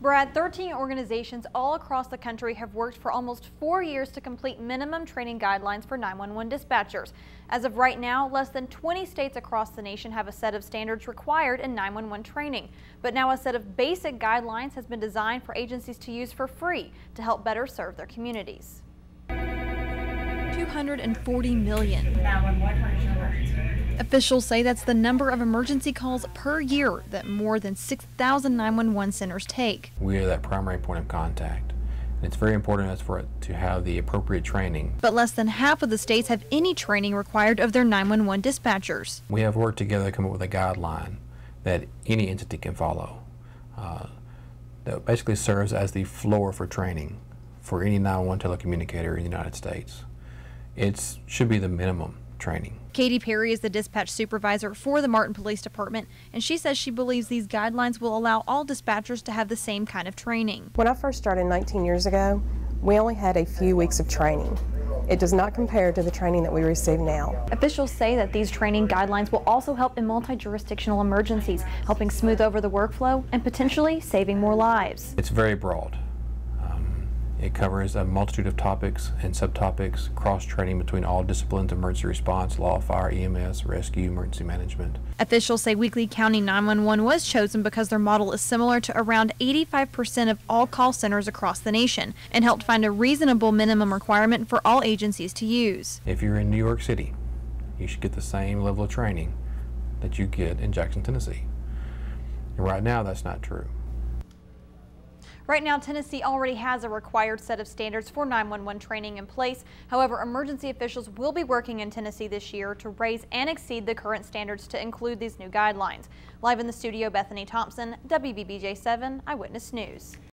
Brad, 13 organizations all across the country have worked for almost four years to complete minimum training guidelines for 911 dispatchers. As of right now, less than 20 states across the nation have a set of standards required in 911 training. But now a set of basic guidelines has been designed for agencies to use for free to help better serve their communities. 240 million. Officials say that's the number of emergency calls per year that more than 6,000 911 centers take. We are that primary point of contact. And it's very important for it to have the appropriate training. But less than half of the states have any training required of their 911 dispatchers. We have worked together to come up with a guideline that any entity can follow. Uh, that basically serves as the floor for training for any 911 telecommunicator in the United States. It should be the minimum training. Katie Perry is the dispatch supervisor for the Martin Police Department, and she says she believes these guidelines will allow all dispatchers to have the same kind of training. When I first started 19 years ago, we only had a few weeks of training. It does not compare to the training that we receive now. Officials say that these training guidelines will also help in multi-jurisdictional emergencies, helping smooth over the workflow and potentially saving more lives. It's very broad. It covers a multitude of topics and subtopics, cross-training between all disciplines, emergency response, law, fire, EMS, rescue, emergency management. Officials say Weakley County 911 was chosen because their model is similar to around 85% of all call centers across the nation and helped find a reasonable minimum requirement for all agencies to use. If you're in New York City, you should get the same level of training that you get in Jackson, Tennessee. And right now, that's not true. Right now, Tennessee already has a required set of standards for 911 training in place. However, emergency officials will be working in Tennessee this year to raise and exceed the current standards to include these new guidelines. Live in the studio, Bethany Thompson, WBBJ 7 Eyewitness News.